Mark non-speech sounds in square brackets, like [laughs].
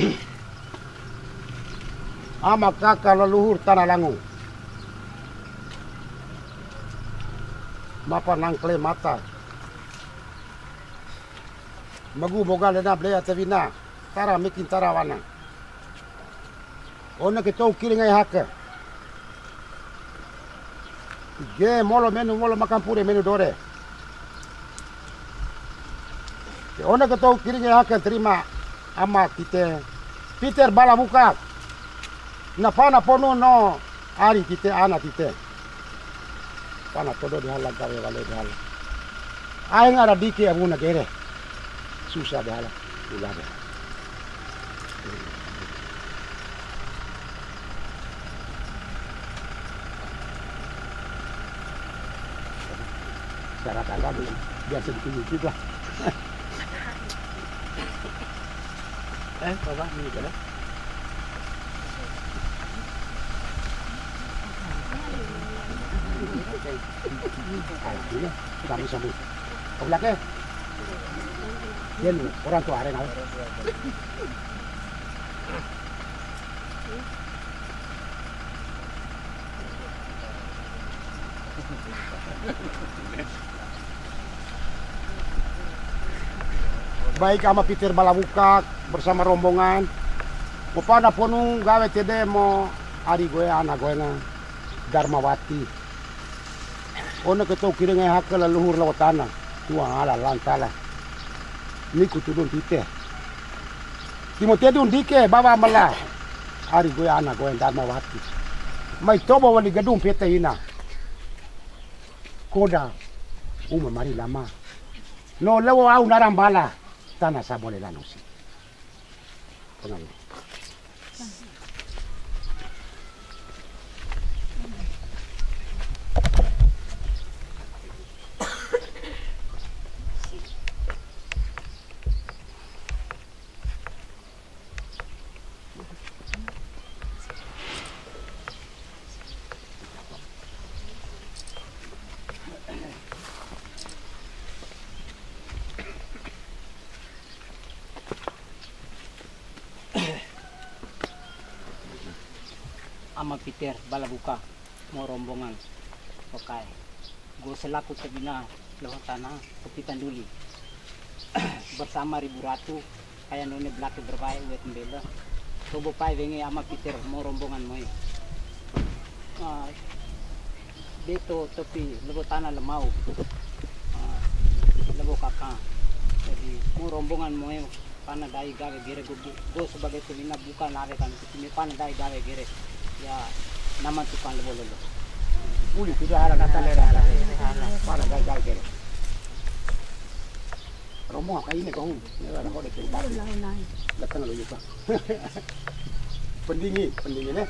[clears throat] ama kakak leluhur tanah langu. Mapa nang kle mata. Magu moga lena blea tevina. Tara mikin tara wana. Ona ke tau kiri ngai haka. Ge molo menu molo makan pure menu dore. Ona ke tau kiri ngai haka terima ama amakite Peter balabuka. Na pana ponu no. Ari kite ana kite pana todo de hala gawe wale de hala. Aenga ra dike abu na gere. Susah de hala ula de Cara kagak biasa ditunjuk lah. Eh, có bác đi cả đấy. Kamu sambil, kau belakang. Dia orang tua ada nak. Thank you. Baik sama Peter Balabukak bersama rombongan. Mupana ponung gawe tede mo ari gue anak gue na Dharmawati. Ona keto kira ngai hak leluhur lawa tanah. Tua ala lantala. Niku tudun tite. Timo tedun dike bawa mala. Ari gue anak gue Dharmawati. Mai tobo wali gedung pete ina. Koda uma mari lama. No lewo au narambala. Tana Samuel el Anusi. Ama Peter balabuka mo rombongan. Okay go selaku sebina lewat tanah kepitan duli. [clears throat] Bersama ribu ratu kaya nune belakang berbaik wet mbela Tobo pai vengi ama Peter mo rombongan mo uh, dito tepi lebo tanah lemau. Uh, lebo kakak jadi mo rombongan mo pana dai gawe gere go, go sebagai kulina bukan lave kan. Kimi pana dai gawe gere ya nama tukang lebo lebo Uli tidak ada kata lera ada. Para gagal kere. Romo kayak ini kau. Ini ada kau dekat. Datang lalu juga. [laughs] Pendingin, pendingin ya.